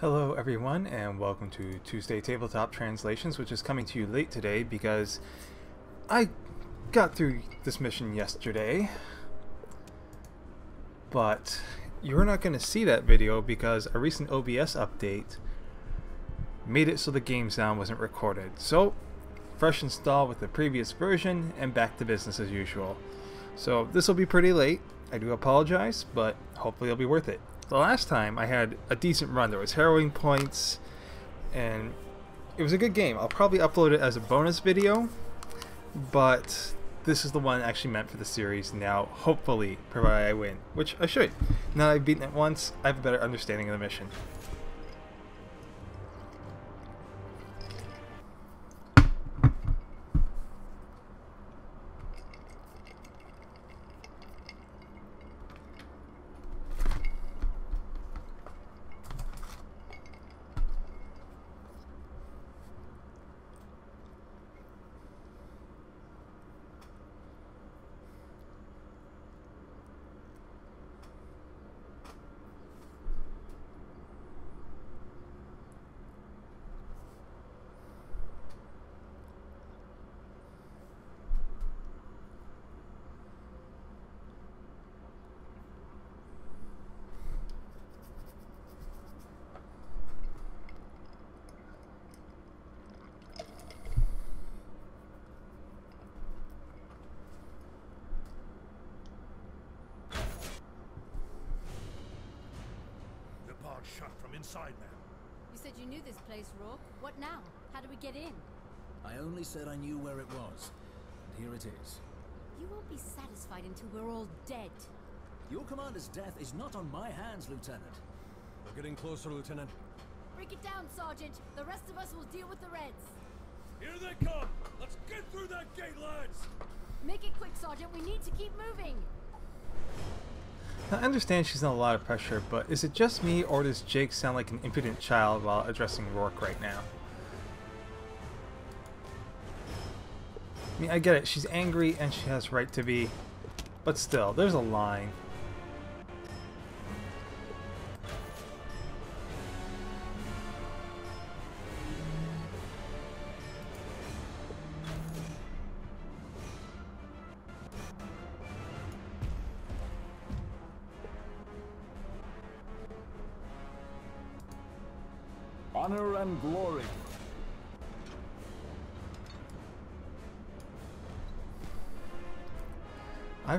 Hello everyone and welcome to Tuesday Tabletop Translations which is coming to you late today because I got through this mission yesterday but you're not going to see that video because a recent OBS update made it so the game sound wasn't recorded. So fresh install with the previous version and back to business as usual. So this will be pretty late. I do apologize but hopefully it'll be worth it the last time I had a decent run. There was harrowing points, and it was a good game. I'll probably upload it as a bonus video, but this is the one actually meant for the series now, hopefully, provided I win, which I should. Now I've beaten it once, I have a better understanding of the mission. shut from inside now. You said you knew this place, Rourke. What now? How do we get in? I only said I knew where it was. And here it is. You won't be satisfied until we're all dead. Your commander's death is not on my hands, Lieutenant. We're getting closer, Lieutenant. Break it down, Sergeant. The rest of us will deal with the Reds. Here they come! Let's get through that gate, lads! Make it quick, Sergeant. We need to keep moving. I understand she's in a lot of pressure, but is it just me or does Jake sound like an impudent child while addressing Rourke right now? I mean, I get it, she's angry and she has right to be, but still, there's a line.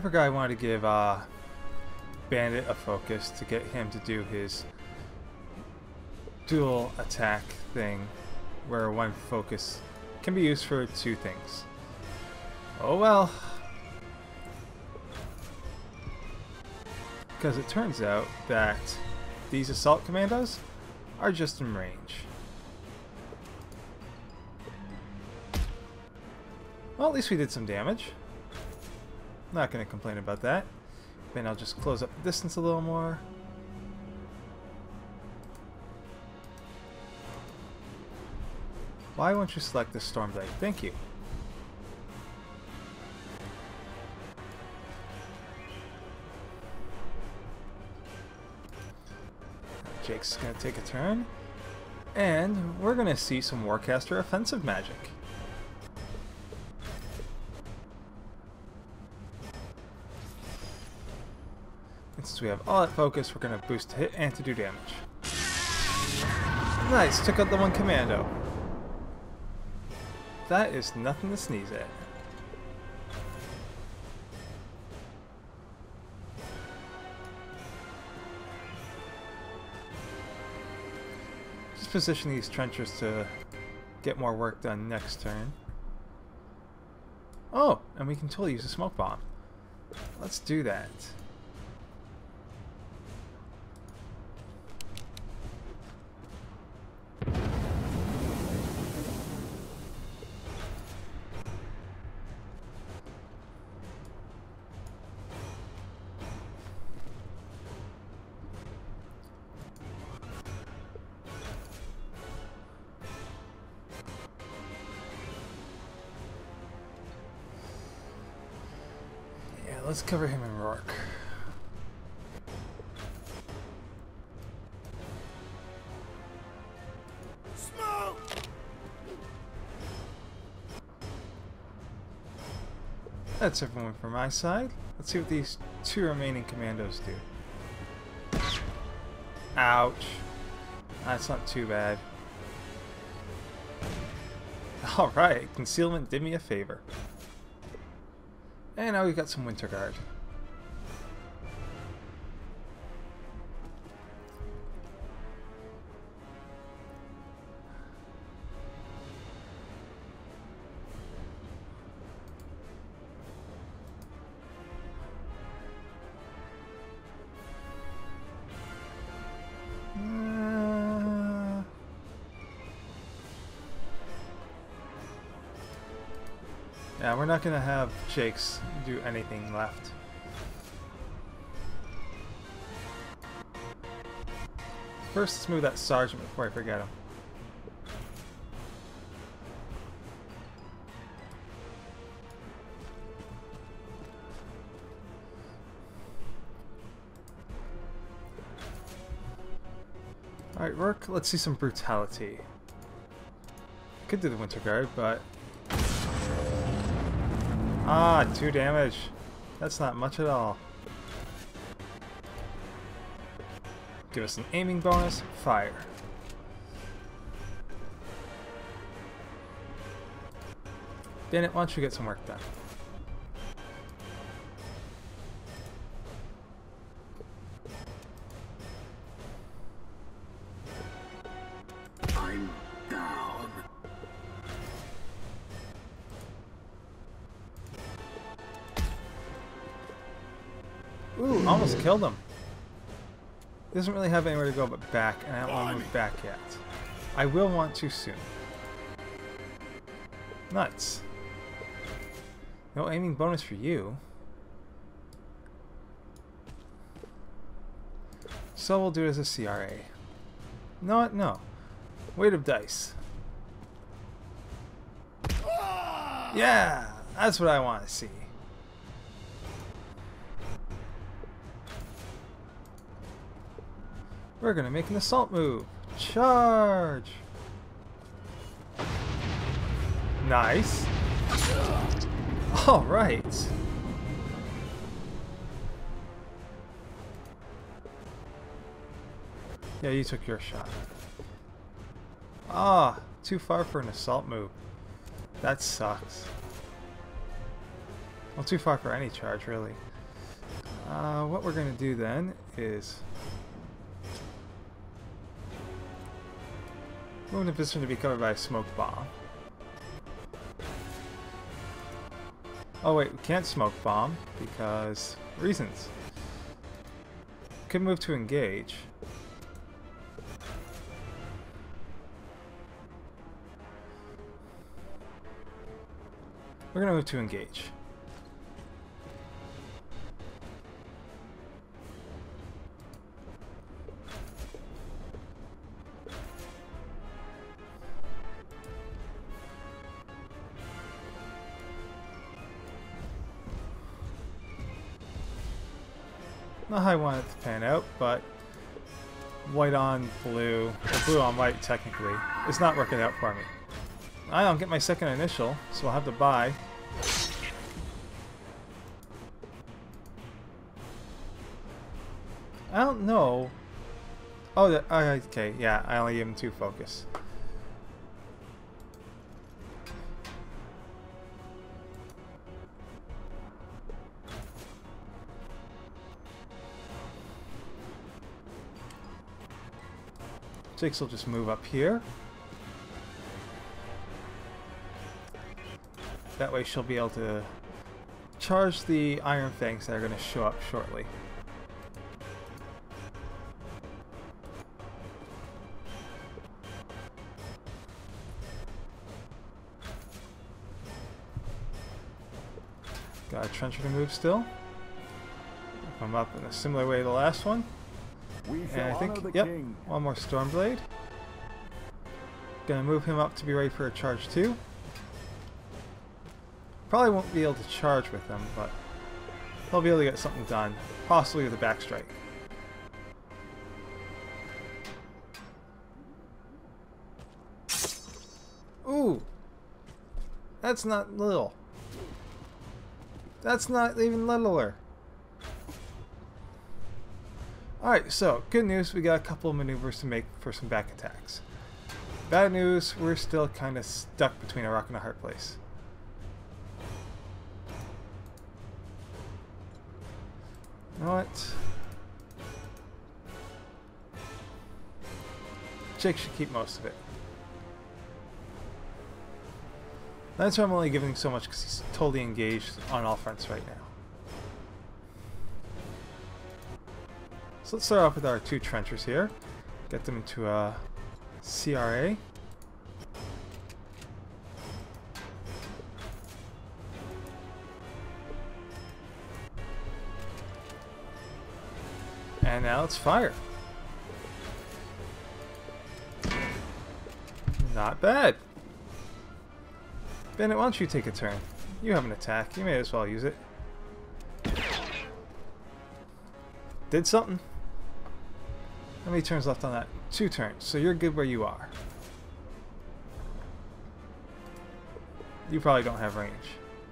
Forgot I wanted to give uh, Bandit a focus to get him to do his dual attack thing where one focus can be used for two things. Oh well. Because it turns out that these assault commandos are just in range. Well, at least we did some damage. Not going to complain about that. Then I'll just close up the distance a little more. Why won't you select the Stormblade? Thank you. Jake's going to take a turn. And we're going to see some Warcaster offensive magic. And since we have all that focus, we're going to boost to hit and to do damage. Nice, took out the one commando. That is nothing to sneeze at. Just position these trenchers to get more work done next turn. Oh, and we can totally use a smoke bomb. Let's do that. Alright, let's cover him in Rourke. That's everyone from my side. Let's see what these two remaining commandos do. Ouch. That's not too bad. Alright, concealment did me a favor. And now we've got some Winter Guard. Uh, Yeah, we're not gonna have Jakes do anything left. First, let's move that sergeant before I forget him. Alright, Rourke, let's see some brutality. Could do the Winter Guard, but Ah, two damage. That's not much at all. Give us an aiming bonus. Fire. Bennett, why don't you get some work done? Killed him. He doesn't really have anywhere to go but back, and I don't want to move back yet. I will want to soon. Nuts. No aiming bonus for you. So we'll do it as a CRA. No, what? no. Weight of dice. Yeah, that's what I want to see. We're gonna make an assault move. Charge! Nice. Alright. Yeah, you took your shot. Ah, too far for an assault move. That sucks. Well, too far for any charge, really. Uh, what we're gonna do then is Move in a position to be covered by a smoke bomb. Oh wait, we can't smoke bomb because reasons. Could move to engage. We're gonna move to engage. How I want it to pan out, but white on blue, or blue on white technically, it's not working out for me. I don't get my second initial, so I'll have to buy. I don't know. Oh, oh, okay, yeah, I only gave him two focus. Jakes will just move up here. That way she'll be able to charge the Iron Fangs that are going to show up shortly. Got a Trencher to move still. Come up in a similar way to the last one. We And I think, yep, king. one more Stormblade. Gonna move him up to be ready for a charge too. Probably won't be able to charge with him, but he'll be able to get something done. Possibly with a backstrike. Ooh! That's not little. That's not even littler. Alright, so good news, we got a couple of maneuvers to make for some back attacks. Bad news, we're still kind of stuck between a rock and a hard place. You know what? Jake should keep most of it. That's why I'm only giving so much because he's totally engaged on all fronts right now. So let's start off with our two trenchers here. Get them into a CRA. And now let's fire. Not bad. Bennett, why don't you take a turn? You have an attack. You may as well use it. Did something. How many turns left on that? Two turns. So you're good where you are. You probably don't have range.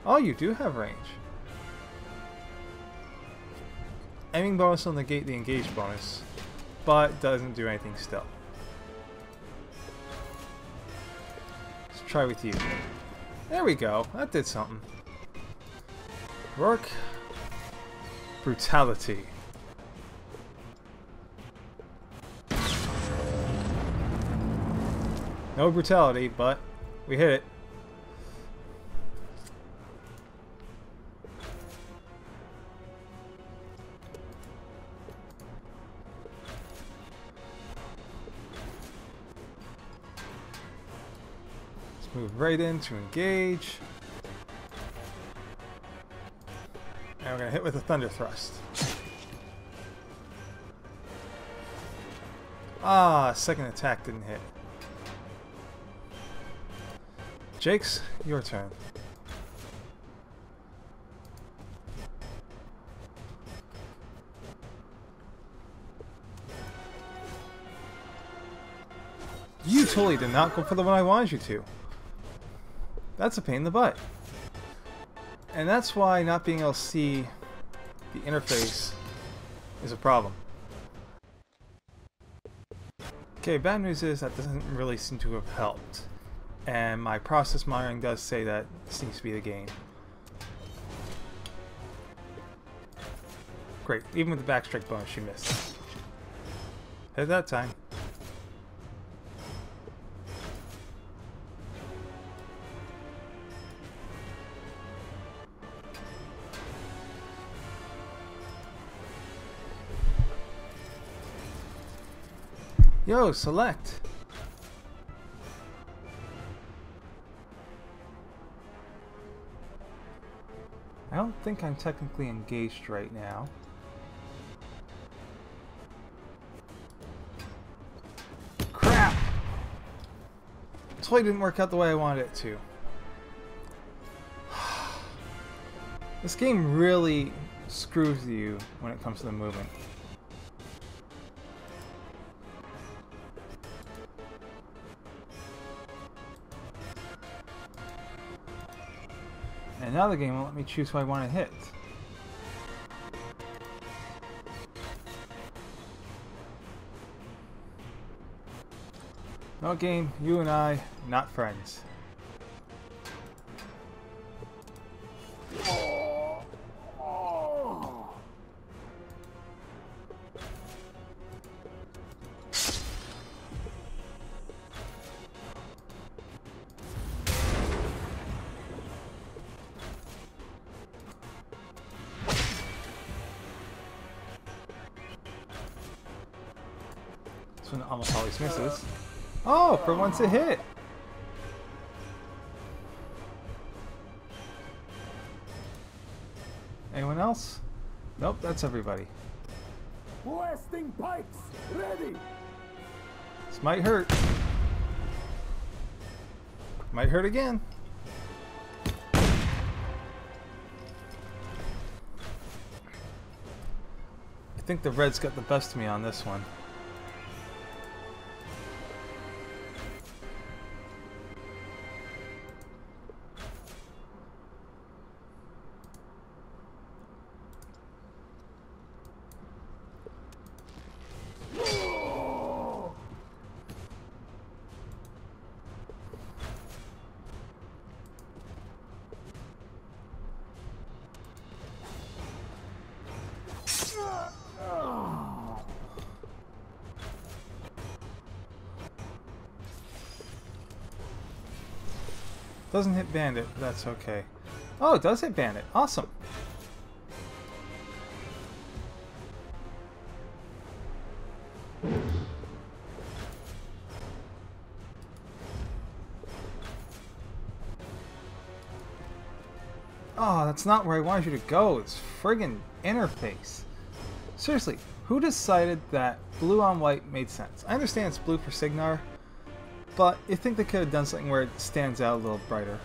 Oh, you do have range. Aiming bonus will negate the engage bonus, but doesn't do anything still. Let's try with you. There we go. That did something. Rourke. Brutality. No brutality, but we hit it. Let's move right in to engage. And we're going to hit with a Thunder Thrust. Ah, second attack didn't hit. Jakes, your turn. You totally did not go for the one I wanted you to. That's a pain in the butt. And that's why not being able to see the interface is a problem. Okay, bad news is that doesn't really seem to have helped. And my process monitoring does say that seems to be the game. Great, even with the backstrike bonus she missed. Hit that time. Yo, select. Think I'm technically engaged right now. Crap! Totally didn't work out the way I wanted it to. This game really screws you when it comes to the movement. Now the game will let me choose who I want to hit. No game, you and I, not friends. Oh, for once it hit! Anyone else? Nope, that's everybody. Blasting pikes ready. This might hurt. Might hurt again. I think the Reds got the best of me on this one. Bandit, that's okay. Oh, it does hit Bandit. Awesome. Oh, that's not where I wanted you to go. It's friggin' interface. Seriously, who decided that blue on white made sense? I understand it's blue for Cygnar, but you think they could have done something where it stands out a little brighter.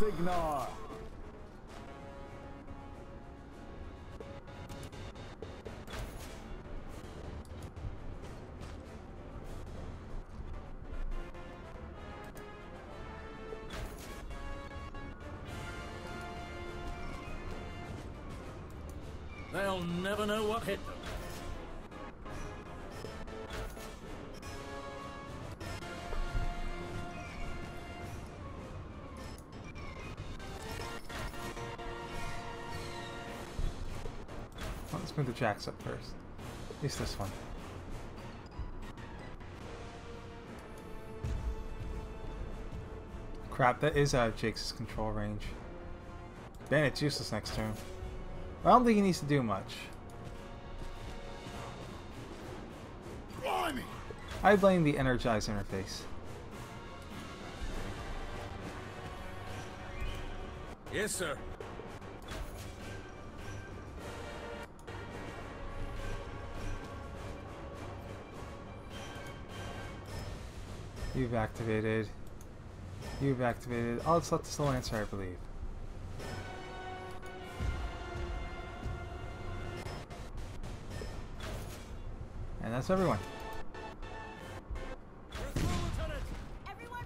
Cygnar. Jacks up first. At least this one. Crap, that is out of Jake's control range. Then Bandit's useless next turn. I don't think he needs to do much. Blimey! I blame the Energize interface. Yes, sir. You've activated. You've activated. Oh, it's left is the Lancer, I believe. And that's everyone. We're through, Lieutenant! Everyone!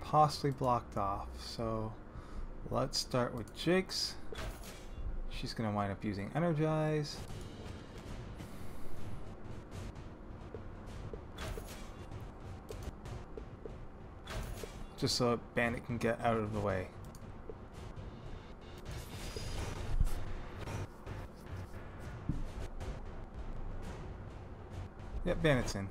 Possibly blocked off, so let's start with Jakes. She's gonna wind up using Energize. Just so Bandit can get out of the way. Yep, Bandit's in.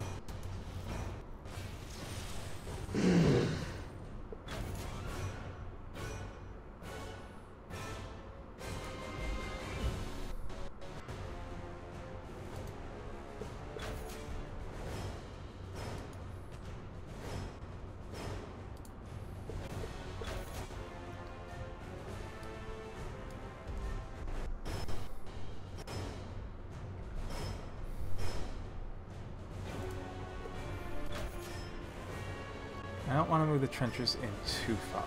Trenches in too far.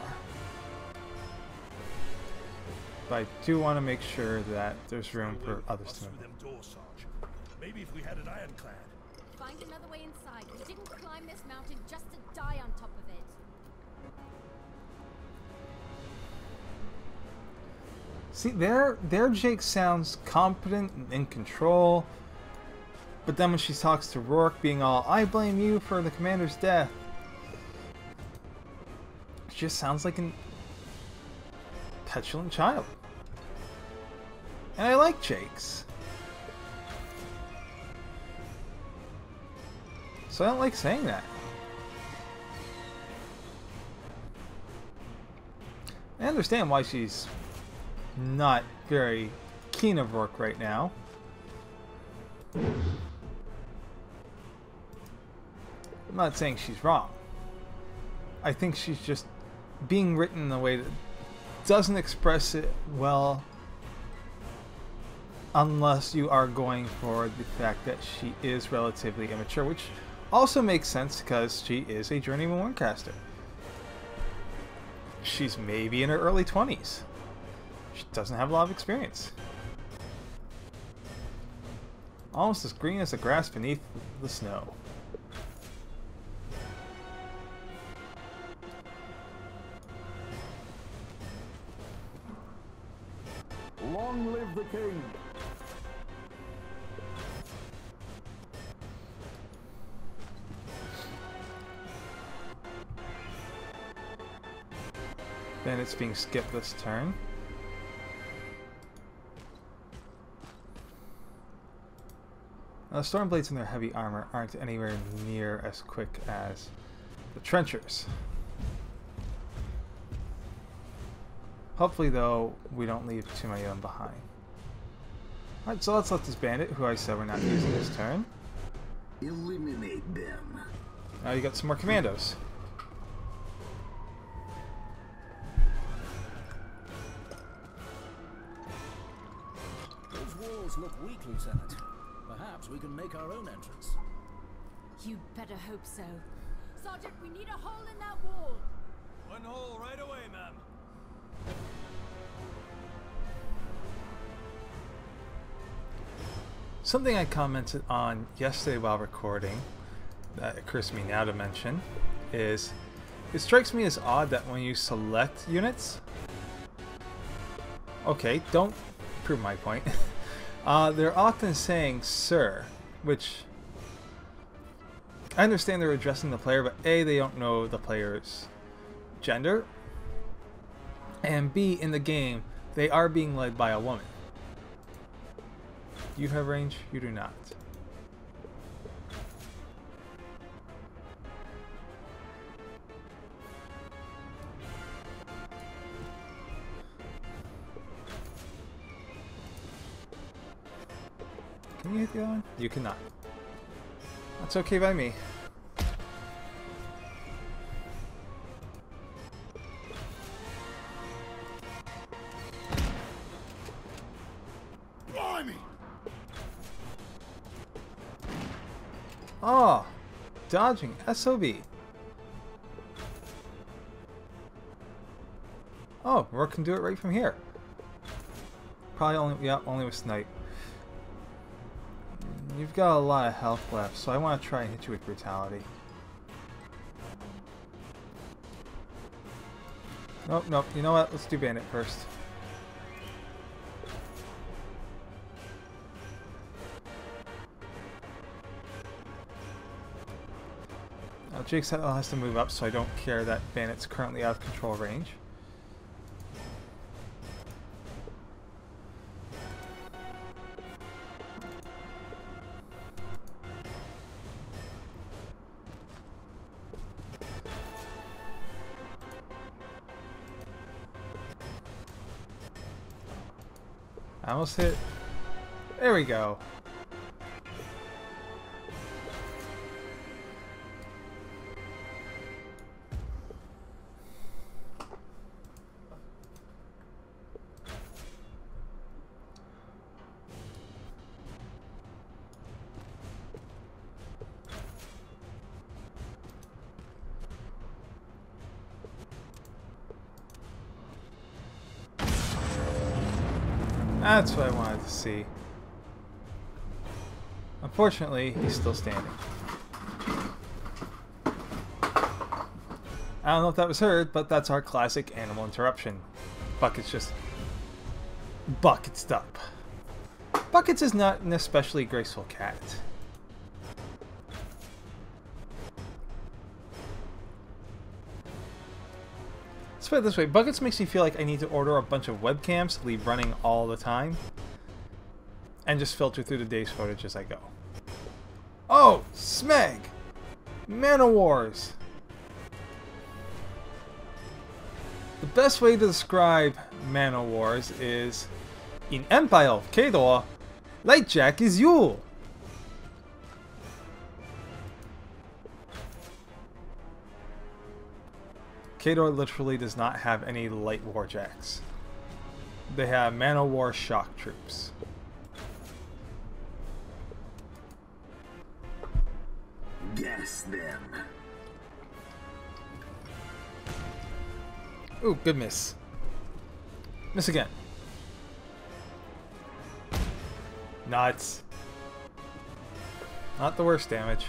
But I do want to make sure that there's room for others to move. through them doors, Sarge. Maybe if we had an ironclad. Find another way inside. We didn't climb this mountain just to die on top of it. See, there, there Jake sounds competent and in control. But then when she talks to Rourke being all, I blame you for the commander's death. Just sounds like a petulant child. And I like Jakes. So I don't like saying that. I understand why she's not very keen of work right now. I'm not saying she's wrong. I think she's just being written in a way that doesn't express it well unless you are going for the fact that she is relatively immature, which also makes sense because she is a journeyman warcaster. She's maybe in her early 20s. She doesn't have a lot of experience. Almost as green as the grass beneath the snow. the king! Then it's being skipped this turn. Now, the Stormblades in their heavy armor aren't anywhere near as quick as the Trenchers. Hopefully, though, we don't leave Tumayon behind. Alright, so let's let this bandit, who I said we're not using this turn. Eliminate them. Now you got some more commandos. Those walls look weak, Lieutenant. Perhaps we can make our own entrance. You better hope so. Sergeant, we need a hole in that wall. One hole right away, ma'am. Something I commented on yesterday while recording that occurs to me now to mention is it strikes me as odd that when you select units okay don't prove my point. Uh, they're often saying sir which I understand they're addressing the player but A they don't know the player's gender and B in the game they are being led by a woman you have range, you do not. Can you hit the other one? You cannot. That's okay by me. Dodging SOB. Oh, Rourke can do it right from here. Probably only, yeah, only with Snipe. You've got a lot of health left, so I want to try and hit you with Brutality. Nope, nope, you know what? Let's do Bandit first. Now Jake Sentinel has to move up, so I don't care that Bandit's currently out of control range. I almost hit. There we go. That's what I wanted to see. Unfortunately, he's still standing. I don't know if that was heard, but that's our classic animal interruption. Buckets just buckets up. Buckets is not an especially graceful cat. Let's put it this way, Buckets makes me feel like I need to order a bunch of webcams, leave running all the time, and just filter through the day's footage as I go. Oh, Smeg! Man-O-Wars! The best way to describe Man-O-Wars is in Empire of Khador, Lightjack is Yule! Khador literally does not have any light warjacks. They have Man-O-War shock troops. Gas them. Ooh, good miss. Miss again. Nuts. Not the worst damage.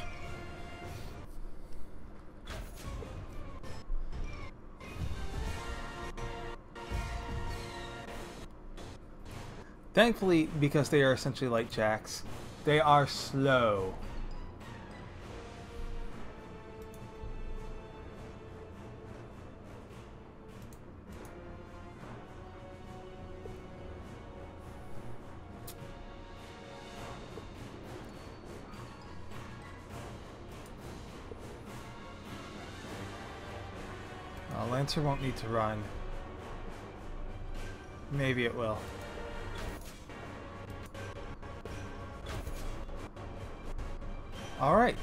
Thankfully, because they are essentially like jacks, they are slow. Uh, Lancer won't need to run. Maybe it will. Alright.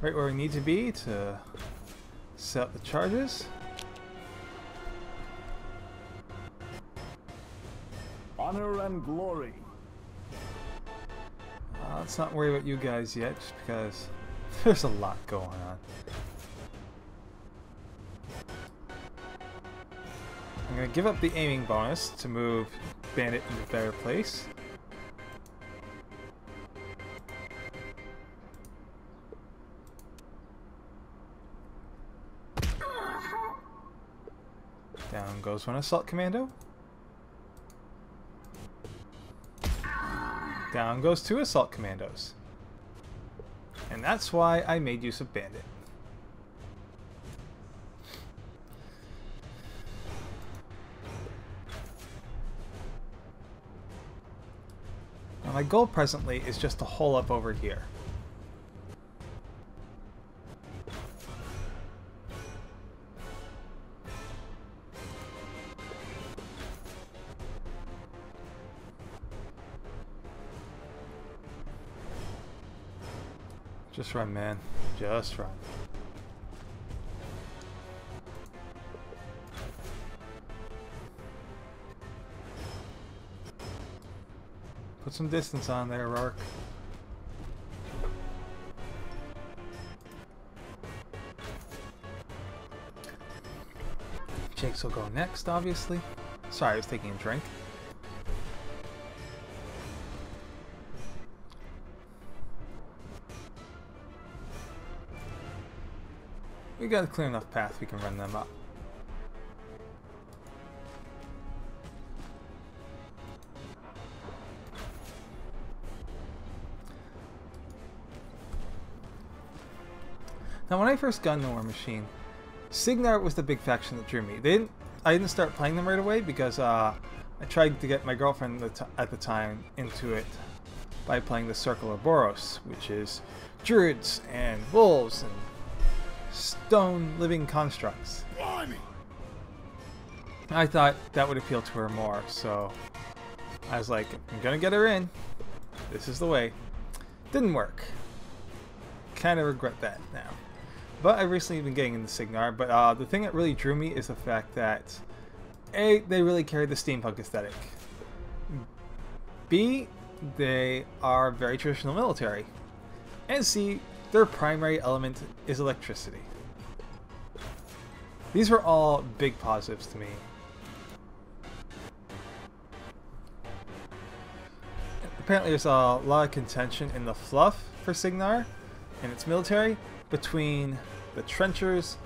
Right where we need to be to set up the charges. Honor and glory. Uh, let's not worry about you guys yet, just because there's a lot going on. I'm going to give up the aiming bonus to move Bandit into a better place. Down goes one assault commando. Down goes two assault commandos. And that's why I made use of Bandit. Now my goal presently is just to hole up over here. Run, man. Just run. Put some distance on there, Rourke. Jakes will go next, obviously. Sorry, I was taking a drink. We got a clear enough path we can run them up. Now, when I first got into War Machine, Cygnar was the big faction that drew me. They didn't, I didn't start playing them right away because uh, I tried to get my girlfriend at the, at the time into it by playing the Circle Orboros, which is druids and wolves and stone living constructs. Blimey! I thought that would appeal to her more, so I was like, I'm gonna get her in. This is the way. Didn't work. Kind of regret that now. But I've recently been getting into Cygnar, but uh, the thing that really drew me is the fact that A, they really carry the steampunk aesthetic. B, they are very traditional military. And C, their primary element is electricity. These were all big positives to me. Apparently there's a lot of contention in the fluff for Cygnar and its military between the trenchers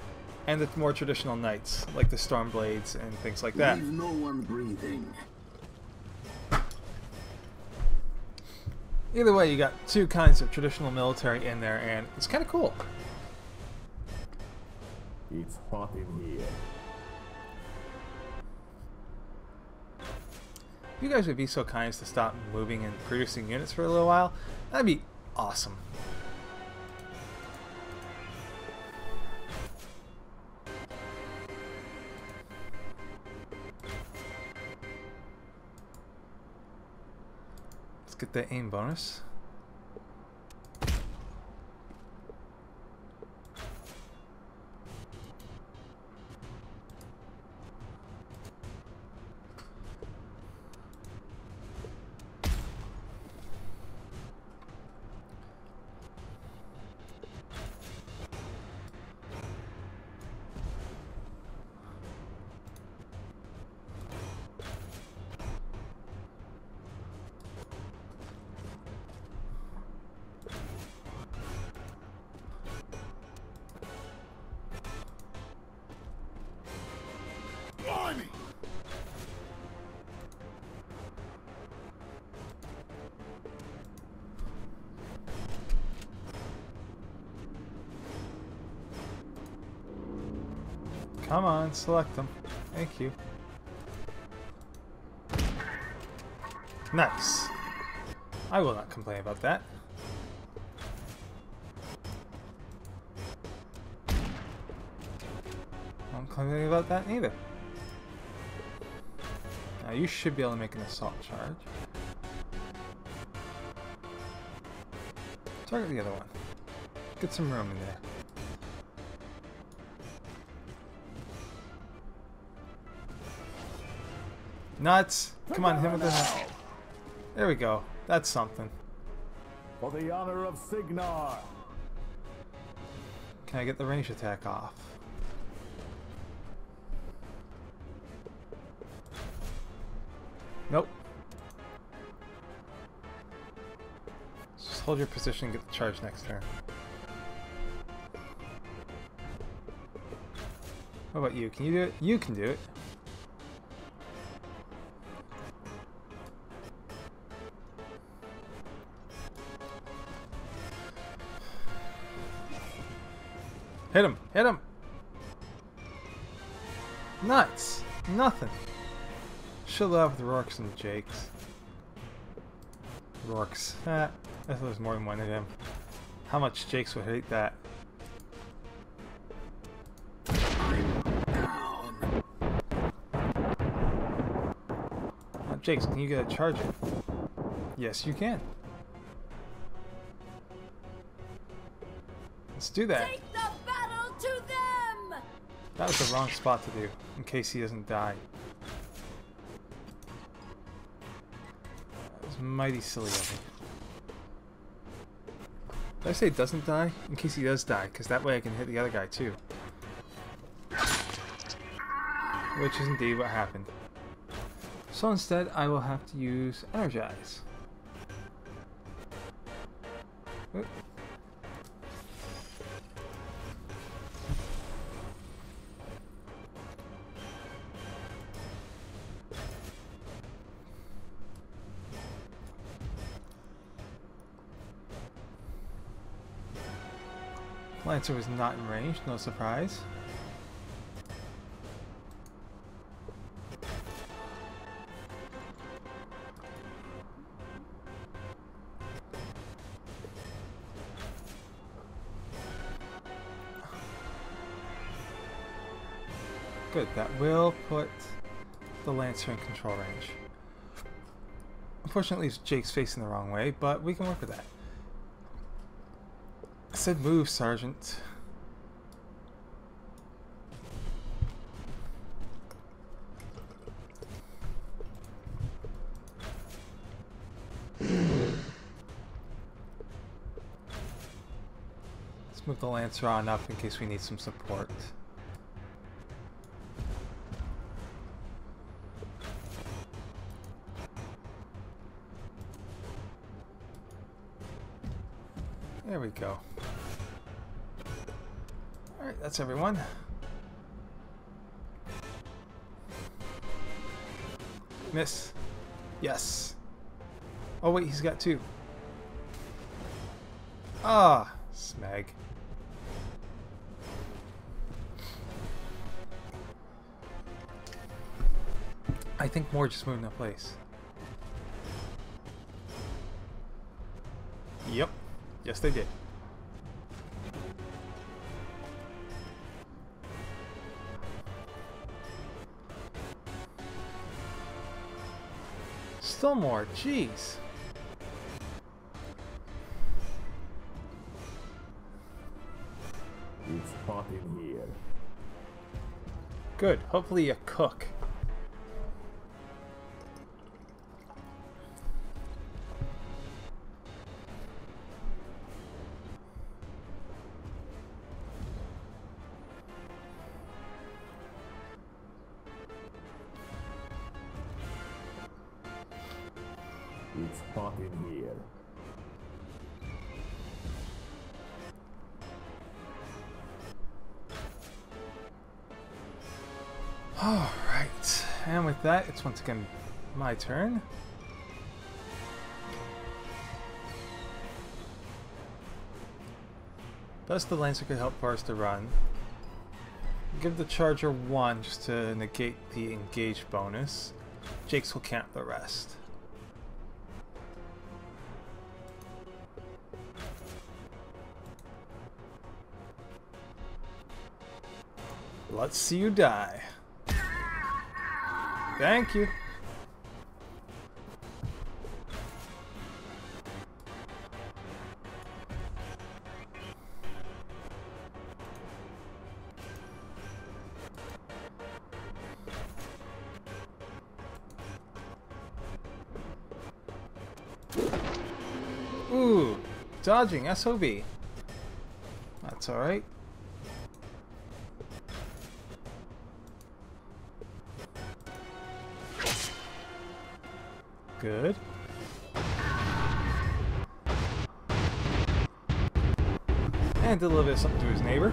and the more traditional knights, like the Stormblades and things like that. Leave no one breathing. Either way, you got two kinds of traditional military in there, and it's kind of cool. It's hot in here. If you guys would be so kind as to stop moving and producing units for a little while, that'd be awesome. Get that aim bonus. and select them. Thank you. Nice. I will not complain about that. I'm complaining about that either. Now you should be able to make an assault charge. Target the other one. Get some room in there. Nuts! Come on, hit with the... There we go. That's something. For the honor of Cygnar. Can I get the range attack off? Nope. Just hold your position and get the charge next turn. What about you? Can you do it? You can do it. Hit him! Hit him! Nuts! Nothing. Should out with Rourke's and Jakes. Rourke's. Ah, I thought more than one of them. How much Jakes would hate that? Jakes, can you get a charger? Yes, you can. Let's do that. That was the wrong spot to do, in case he doesn't die. That was mighty silly of me. Did I say doesn't die? In case he does die, because that way I can hit the other guy too. Which is indeed what happened. So instead, I will have to use Energize. Lancer was not in range, no surprise. Good, that will put the Lancer in control range. Unfortunately, Jake's facing the wrong way, but we can work with that. Said move, Sergeant. Let's move the Lancer on up in case we need some support. There we go. That's everyone. Miss. Yes. Oh wait, he's got two. Ah, smeg. I think more just moved into place. Yep. Yes, they did. Still more, jeez. It's hot in here. Good. Hopefully a cook. It's once again my turn. Thus the Lancer could help Bars to run. Give the Charger one just to negate the engage bonus. Jakes will count the rest. Let's see you die. Thank you. Ooh, dodging SOB. That's alright. Good. And did a little bit of something to his neighbor.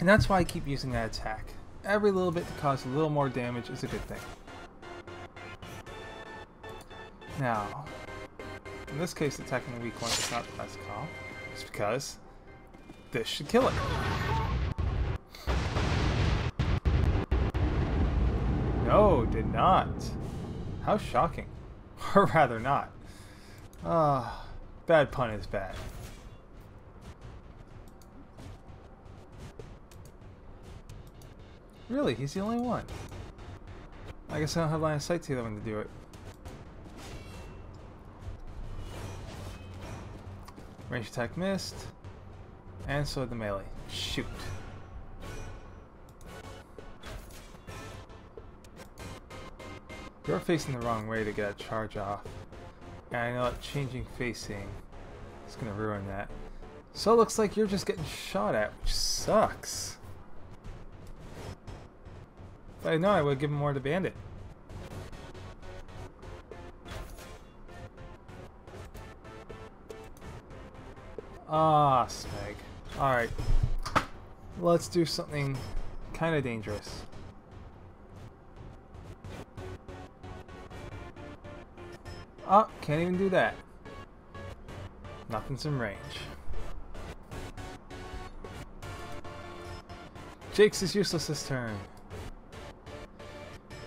And that's why I keep using that attack. Every little bit to cause a little more damage is a good thing. Now, in this case, attacking the weak one is not the best call. It's because this should kill it. Not. How shocking. Or rather not. Ah, bad pun is bad. Really, he's the only one. I guess I don't have line of sight to the other one to do it. Range attack missed. And so the melee. Shoot. You're facing the wrong way to get a charge off. And I know that changing facing is going to ruin that. So it looks like you're just getting shot at, which sucks. If I know, I would give more to Bandit. Ah, Smeg. Alright. Let's do something kind of dangerous. Oh, can't even do that. Nothing's in range. Jake's is useless this turn.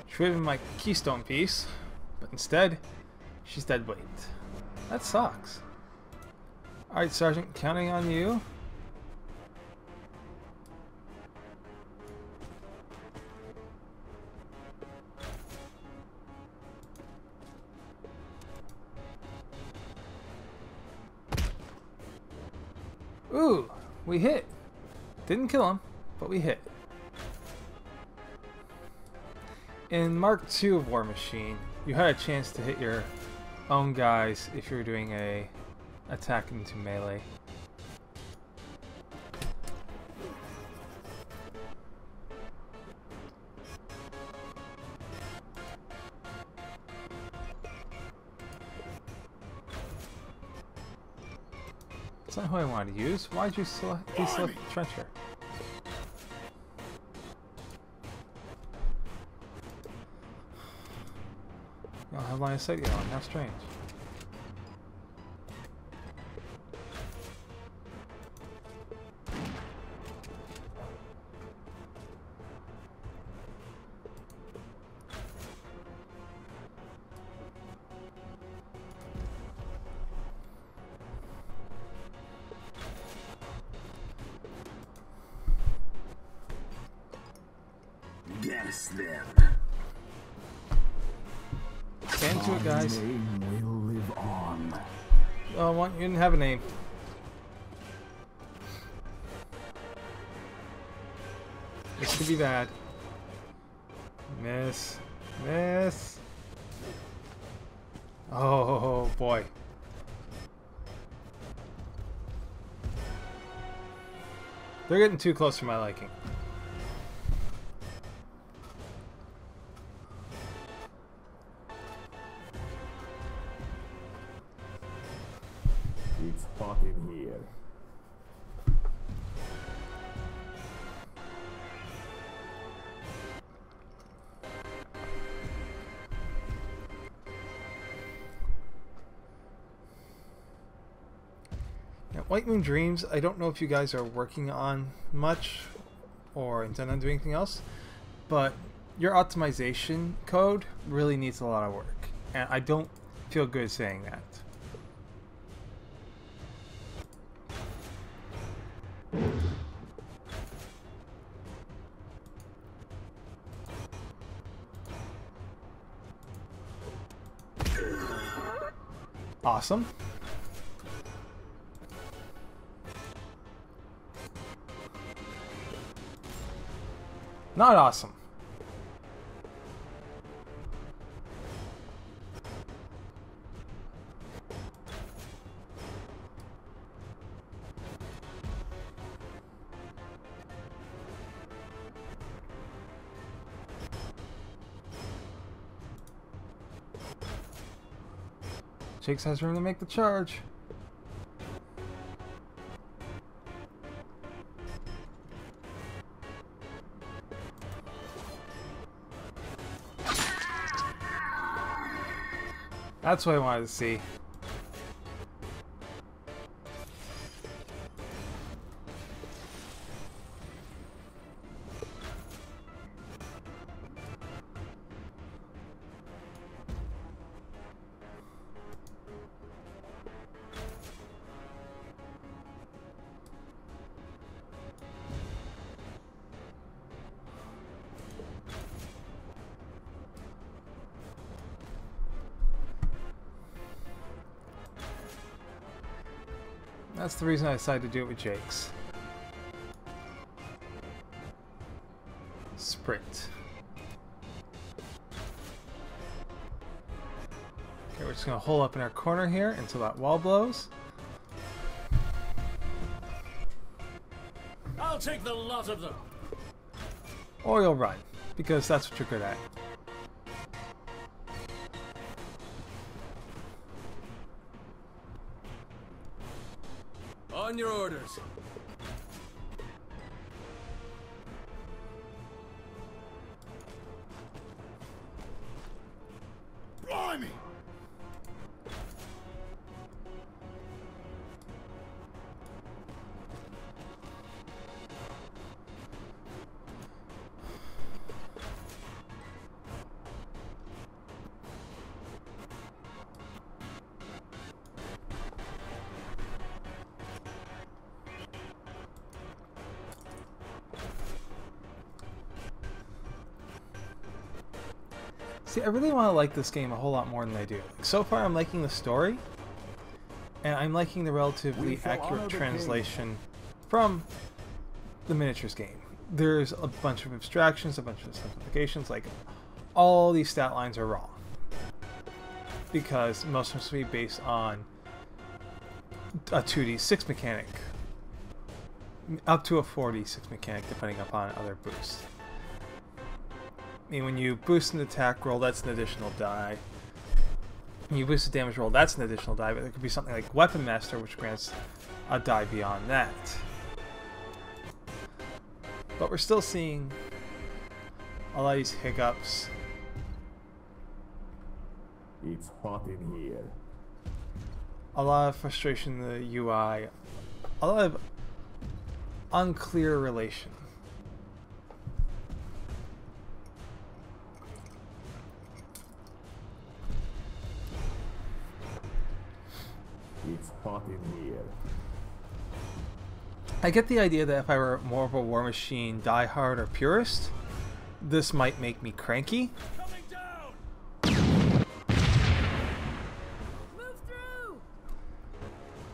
Traded my keystone piece, but instead, she's dead weight. That sucks. Alright, Sergeant, counting on you. We hit. Didn't kill him, but we hit. In Mark II of WarMachine, you had a chance to hit your own guys if you were doing a attack into melee. Not who I wanted to use. Why'd you select, deselect Trencher? You don't have line of sight yet on. How strange. Getting too close for my liking. Moon Dreams, I don't know if you guys are working on much or intend on doing anything else, but your optimization code really needs a lot of work, and I don't feel good saying that. Awesome. Not awesome. Jakes has room to make the charge. That's what I wanted to see. That's the reason I decided to do it with Jakes. Sprint. Okay, we're just gonna hold up in our corner here until that wall blows. I'll take the lot of them. Or you'll run, because that's what you're good at. I really want to like this game a whole lot more than I do. So far, I'm liking the story, and I'm liking the relatively We shall honor accurate translation from the miniatures game. There's a bunch of abstractions, a bunch of simplifications, like all these stat lines are wrong. Because most of them should be based on a 2d6 mechanic, up to a 4d6 mechanic, depending upon other boosts. I mean, when you boost an attack roll, that's an additional die. When you boost a damage roll, that's an additional die, but there could be something like Weapon Master, which grants a die beyond that. But we're still seeing a lot of these hiccups. It's hot in here. a lot of frustration in the UI, a lot of unclear relation. It's hot in here. I get the idea that if I were more of a WarMachine diehard or purist, this might make me cranky. Coming down! Move through!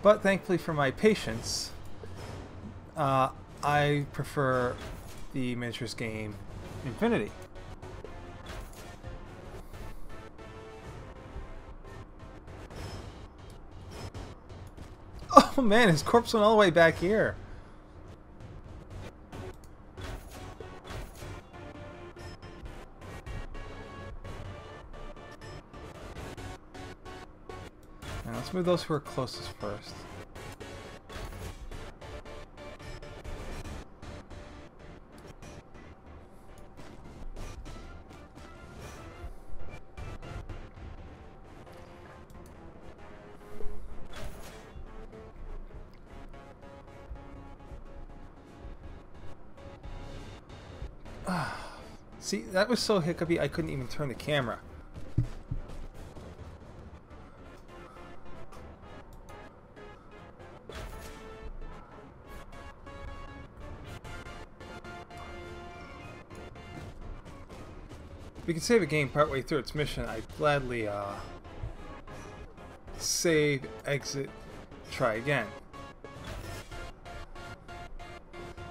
But thankfully for my patience, uh, I prefer the miniatures game Infinity. Oh man, his corpse went all the way back here. Now let's move those who are closest first. See, that was so hiccupy I couldn't even turn the camera. We can save a game partway through its mission, I'd gladly uh, save, exit, try again.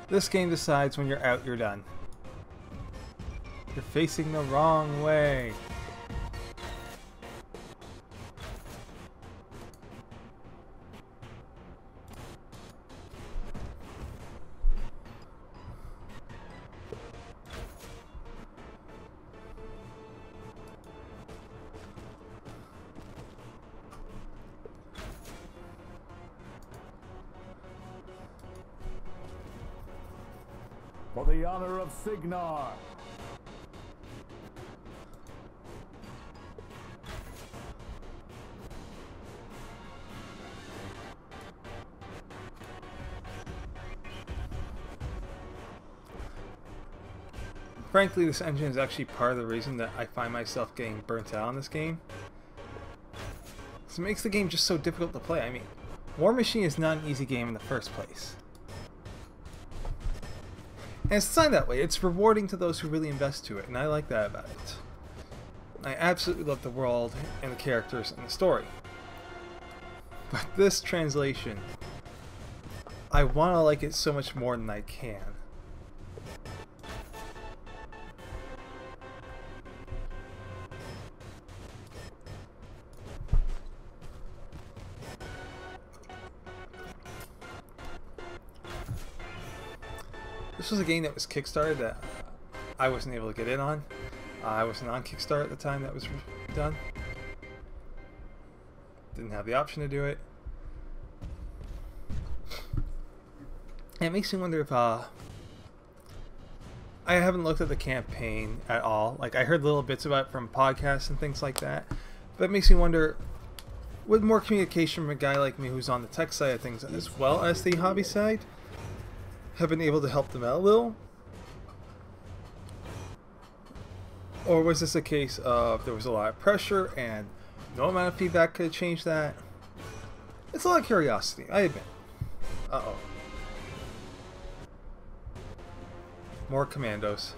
This game decides when you're out, you're done. You're facing the wrong way. For the honor of Cygnar. Frankly, this engine is actually part of the reason that I find myself getting burnt out on this game. This makes the game just so difficult to play. I mean, WarMachine is not an easy game in the first place. And it's designed that way. It's rewarding to those who really invest to it, and I like that about it. I absolutely love the world and the characters and the story. But this translation, I want to like it so much more than I can. This was a game that was kickstarted that I wasn't able to get in on. Uh, I wasn't on Kickstarter at the time that was done. Didn't have the option to do it. And it makes me wonder if uh, I haven't looked at the campaign at all. Like I heard little bits about it from podcasts and things like that. But it makes me wonder with more communication from a guy like me who's on the tech side of things as well as the hobby side have been able to help them out a little? Or was this a case of there was a lot of pressure and no amount of feedback could have changed that? It's a lot of curiosity, I admit. Uh oh. More commandos.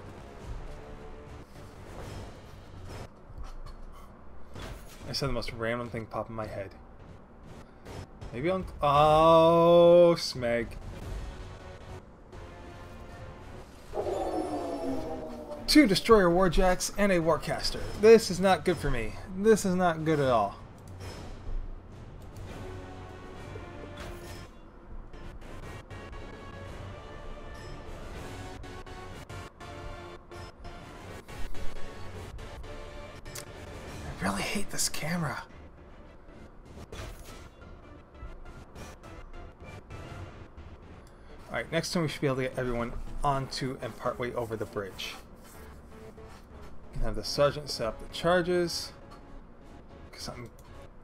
I said the most random thing pop in my head. Maybe on. Oh, Smeg. Two destroyer warjacks and a warcaster. This is not good for me. This is not good at all. I really hate this camera. Alright, next time we should be able to get everyone onto and partway over the bridge. Have the sergeant set up the charges. Because I'm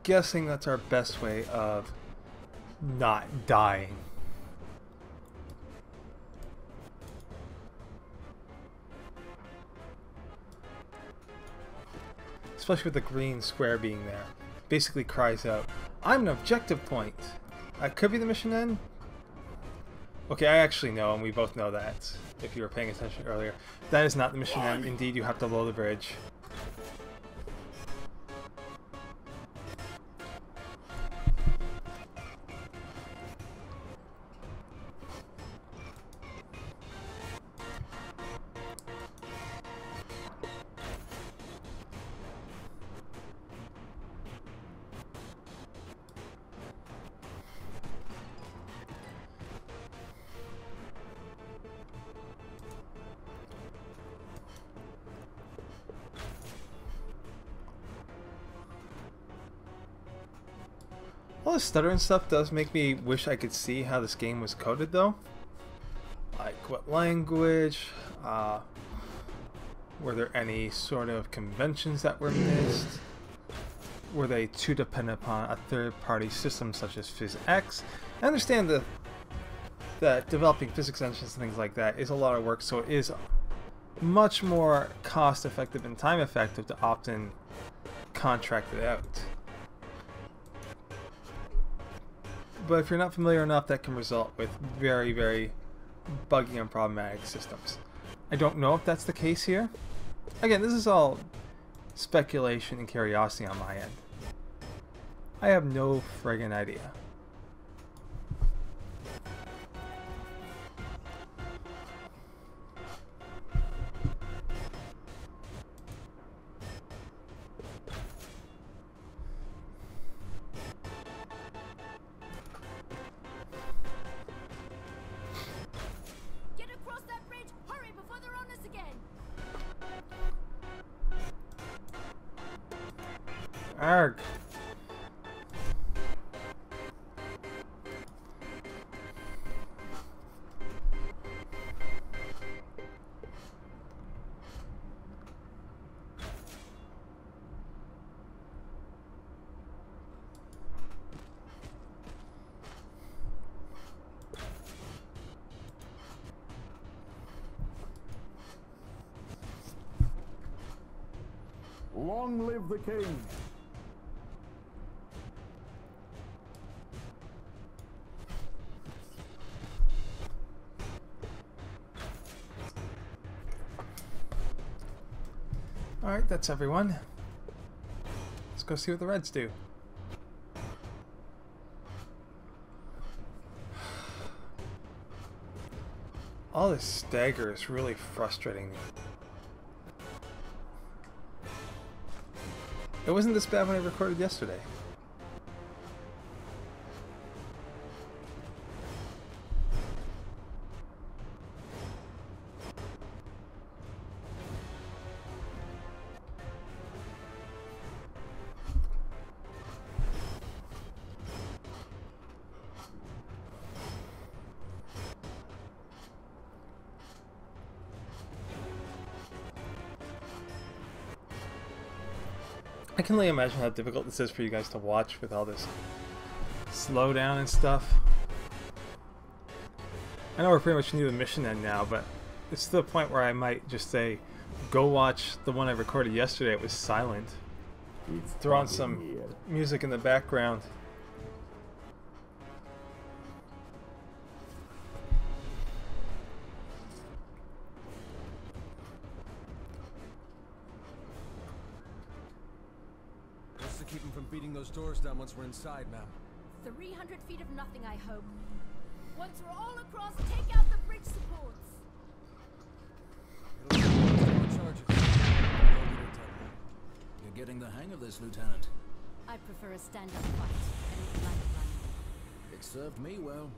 guessing that's our best way of not dying. Especially with the green square being there. Basically cries out, I'm an objective point. That could be the mission end. Okay, I actually know, and we both know that, if you were paying attention earlier. That is not the mission end. Indeed, you have to blow the bridge. All the stuttering stuff does make me wish I could see how this game was coded though. Like what language, uh, were there any sort of conventions that were missed? Were they too dependent upon a third-party system such as PhysX? I understand the, that developing physics engines and things like that is a lot of work, so it is much more cost-effective and time-effective to opt in contract it out. But if you're not familiar enough, that can result with very, very buggy and problematic systems. I don't know if that's the case here. Again, this is all speculation and curiosity on my end. I have no friggin' idea. The king! Alright, that's everyone. Let's go see what the Reds do. All this stagger is really frustrating me. It wasn't this bad when I recorded yesterday. Can only imagine how difficult this is for you guys to watch with all this slowdown and stuff. I know we're pretty much near the mission end now, but it's to the point where I might just say, go watch the one I recorded yesterday. It was silent. It's Throw on some music in the background. Those doors down once we're inside, ma'am? 300 feet of nothing, I hope. Once we're all across, take out the bridge supports! It'll take us to our charges. Go get it done. You're getting the hang of this, Lieutenant. I prefer a stand-up fight. I don't like running. It served me well.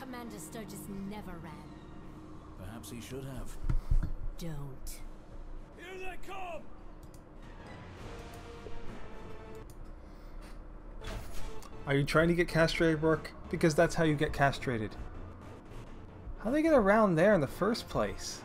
Commander Sturgis never ran. Perhaps he should have. Don't. Here they come! Are you trying to get castrated, Rourke? Because that's how you get castrated. How do they get around there in the first place?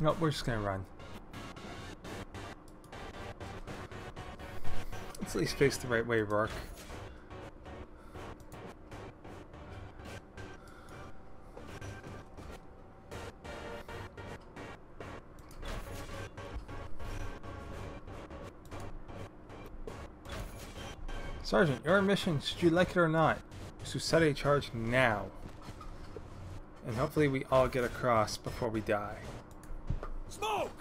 Nope, we're just gonna run. Let's at least face the right way, Rourke. Sergeant, your mission, should you like it or not, is to set a charge now. And hopefully we all get across before we die. Smoke!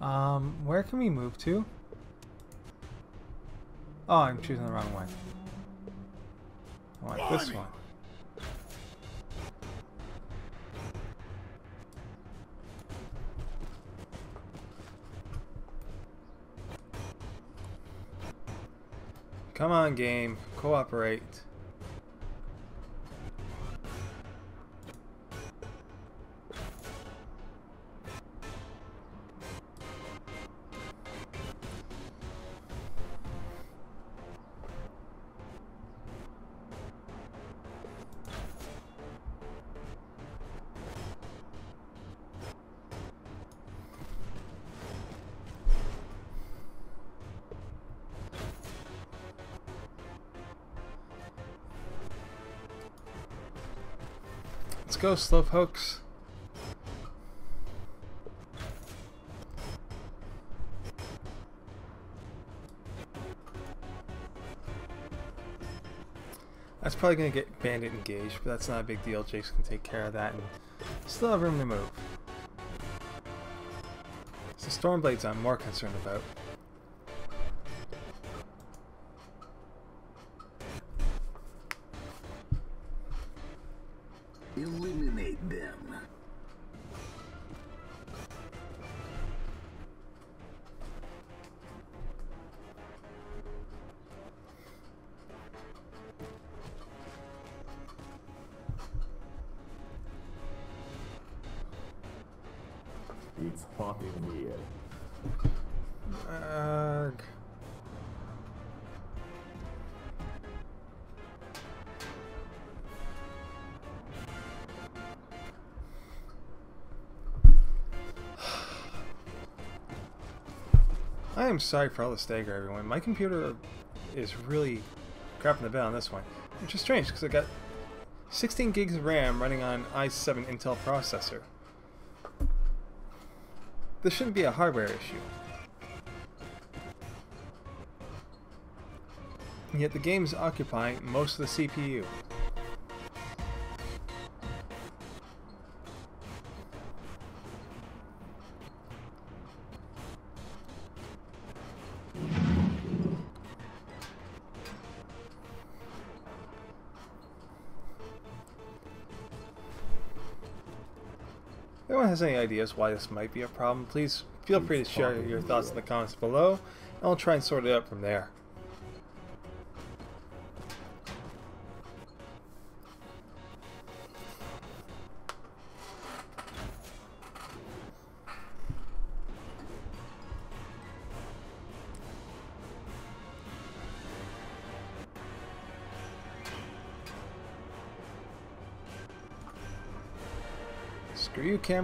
Um, where can we move to? Oh, I'm choosing the wrong one. I want this one. Come on, game. Cooperate. Go, Slowpokes. That's probably going to get Bandit engaged, but that's not a big deal. Jace can take care of that and still have room to move. The Stormblades I'm more concerned about. Am sorry for all the stagger, everyone. My computer is really crapping the bed on this one, which is strange because I got 16 gigs of RAM running on i7 Intel processor. This shouldn't be a hardware issue. And yet the game is occupying most of the CPU. Has any ideas why this might be a problem, please feel free to share your thoughts in the comments below, and I'll try and sort it out from there.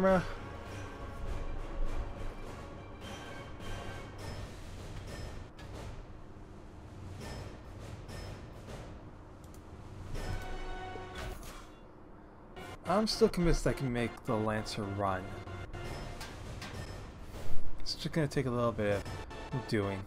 Camera. I'm still convinced I can make the Lancer run. It's just gonna take a little bit of doing.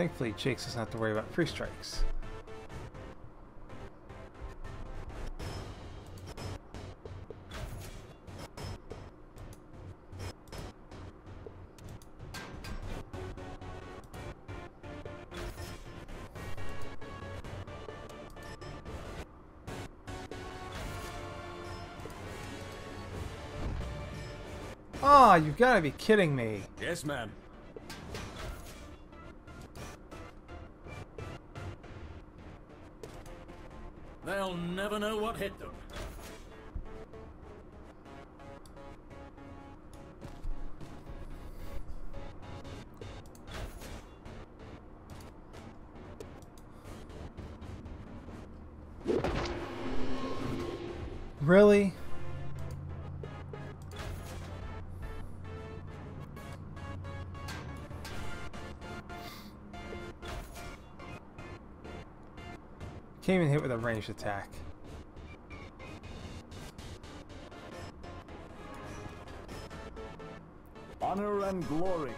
Thankfully, Jakes doesn't have to worry about free strikes. Ah, oh, you've got to be kidding me. Yes, ma'am. Hit them. Really? Can't even hit with a ranged attack. And glory.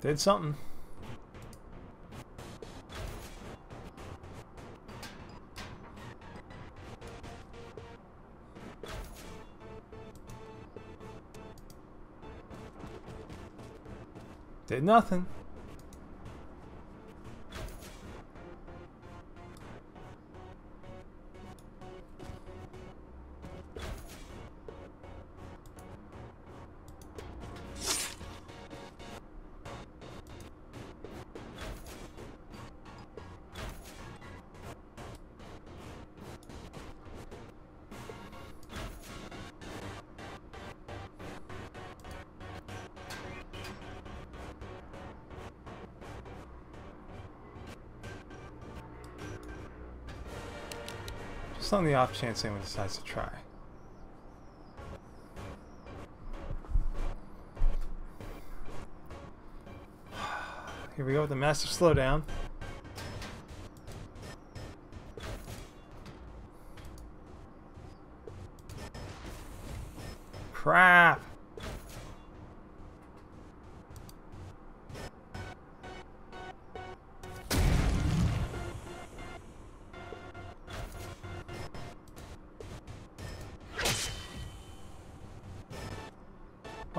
Did something. Did nothing. Just on the off chance anyone decides to try. Here we go with the massive slowdown.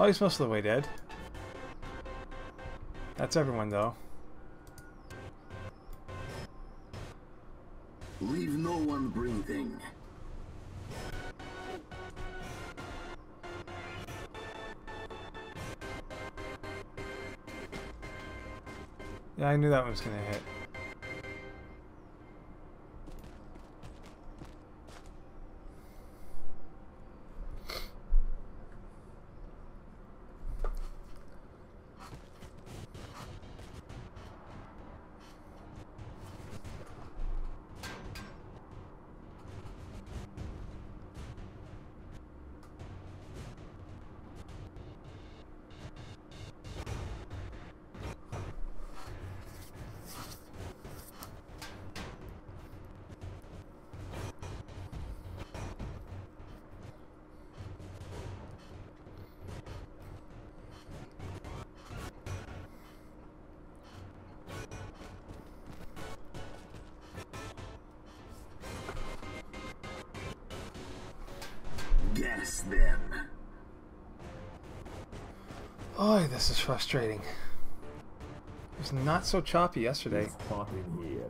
He's most of the way dead. That's everyone, though. Leave no one breathing. Yeah, I knew that one was gonna hit. This is frustrating. It was not so choppy yesterday. It's hot in here.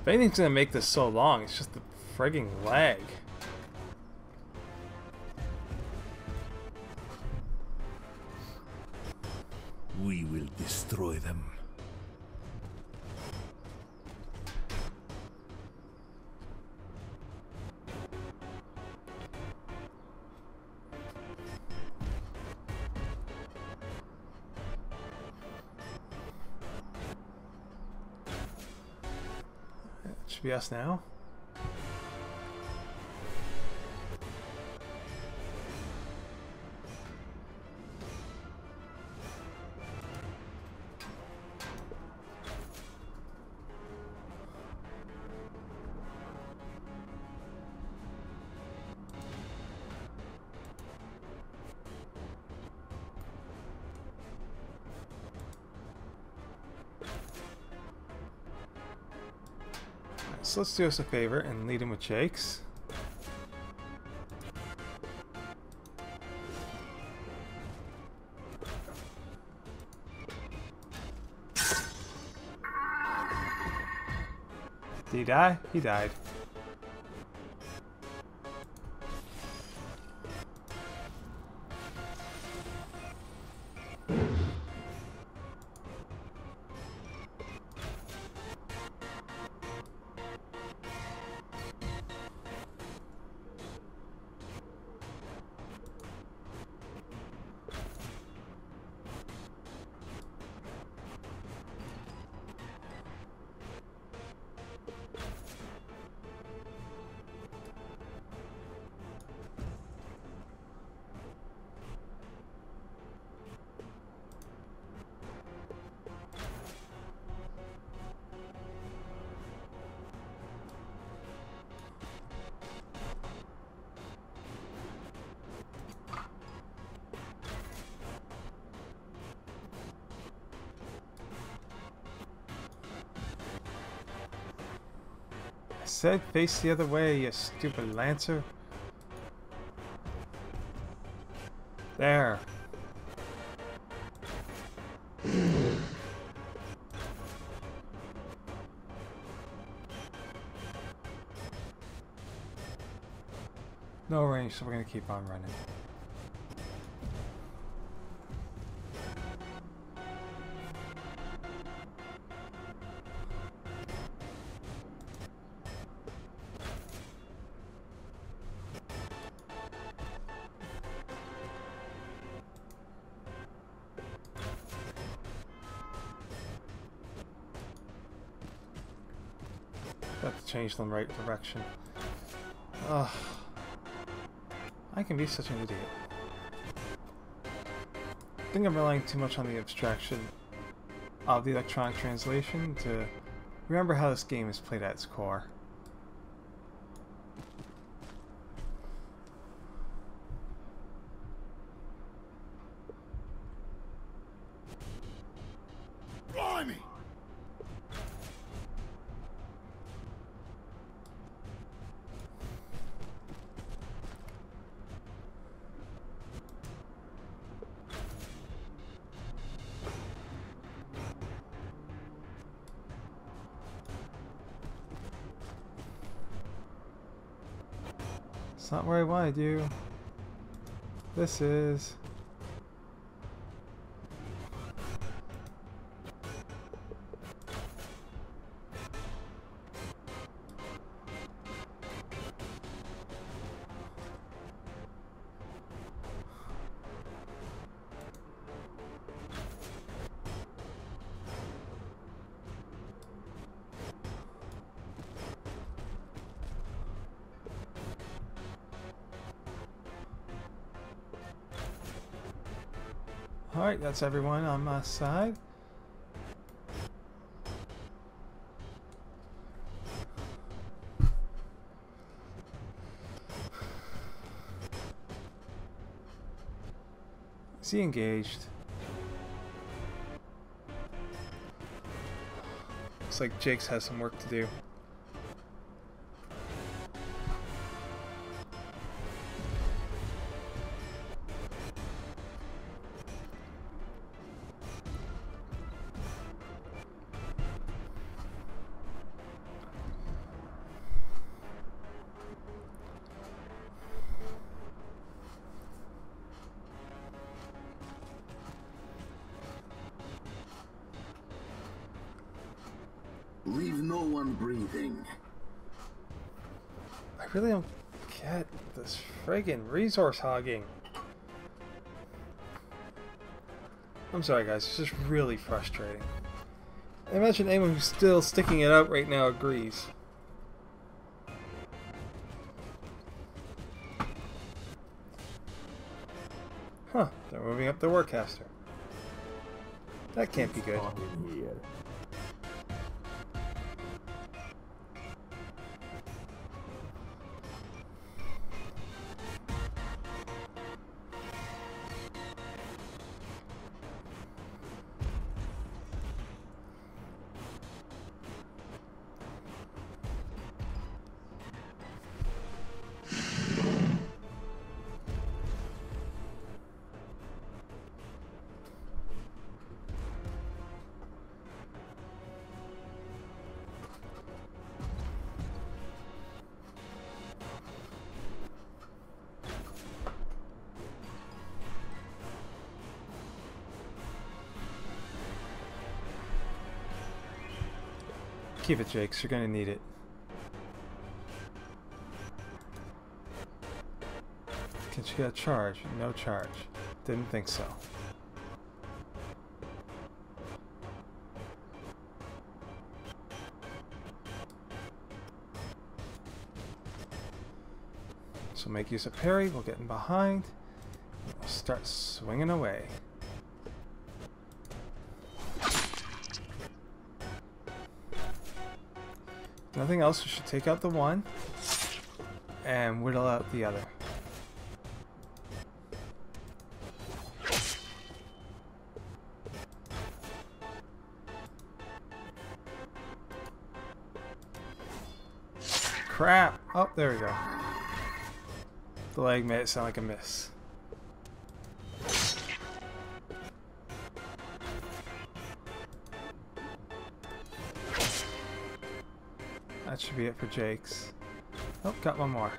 If anything's gonna make this so long, it's just the frigging lag. Should be us now. So let's do us a favor and lead him with Shakes. Did he die? He died. Said face the other way, you stupid lancer. There. No range, so we're gonna keep on running. Got to change them right direction. Ugh. I can be such an idiot. I think I'm relying too much on the abstraction of the electronic translation to remember how this game is played at its core. I you. This is. That's everyone on my side. Is he engaged? Looks like Jakes has some work to do. No one breathing. I really don't get this friggin' resource hogging. I'm sorry guys, it's just really frustrating. I imagine anyone who's still sticking it out right now agrees. Huh, they're moving up the Warcaster. That can't be good. Keep it, Jakes. You're gonna need it. Can she get a charge? No charge. Didn't think so. So make use of parry. We'll get in behind. We'll start swinging away. Nothing else. We should take out the one and whittle out the other. Crap! Oh, there we go. The leg made it sound like a miss. Be it for Jakes. Oh, got one more.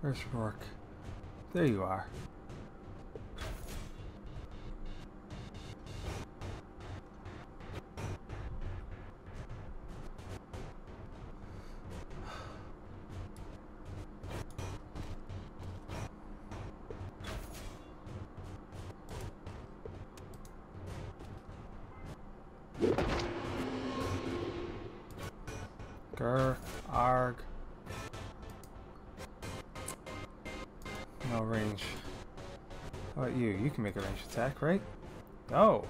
Where's Rourke? There you are. Attack, right? Oh.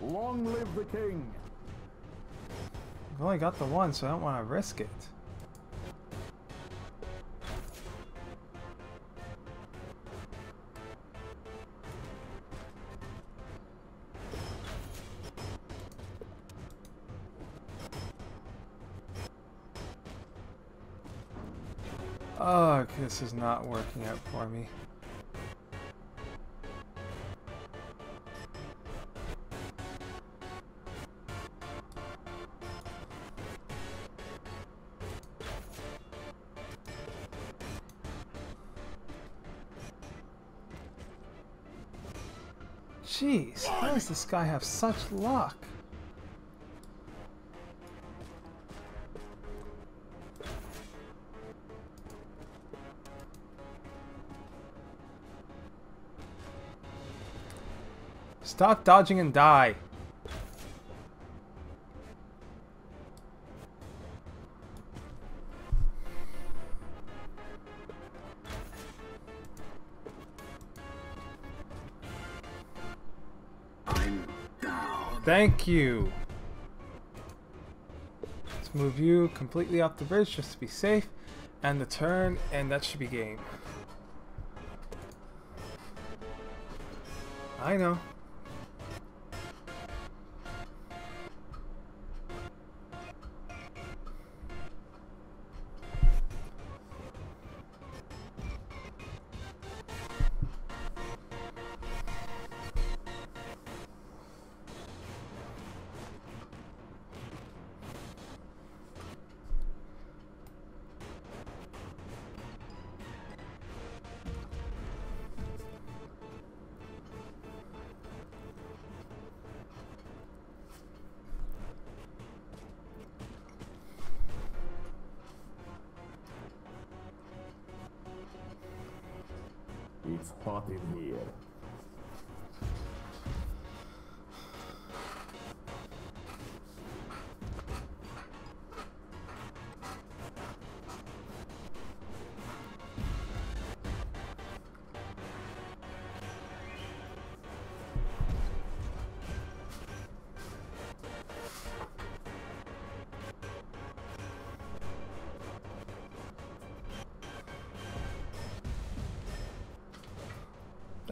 Long live the king! I've only got the one, so I don't want to risk it. This is not working out for me. Jeez, how does this guy have such luck? Stop dodging and die. Thank you. Let's move you completely off the bridge just to be safe. And the turn, and that should be game. I know.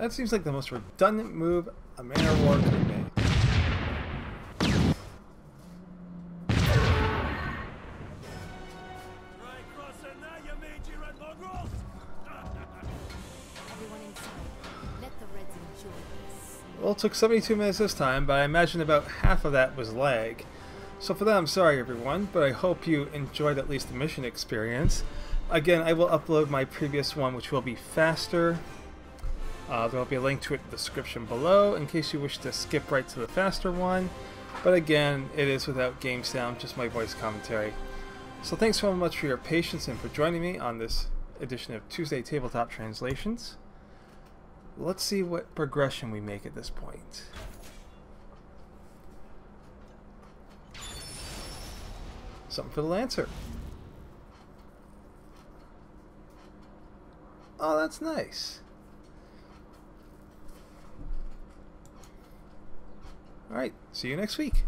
That seems like the most redundant move a Man-O-War could make. Well, it took 72 minutes this time, but I imagine about half of that was lag. So for that, I'm sorry everyone, but I hope you enjoyed at least the mission experience. Again, I will upload my previous one, which will be faster, uh, there will be a link to it in the description below in case you wish to skip right to the faster one. But again, it is without game sound, just my voice commentary. So thanks so much for your patience and for joining me on this edition of Tuesday Tabletop Translations. Let's see what progression we make at this point. Something for the Lancer. Oh, that's nice. Alright, see you next week.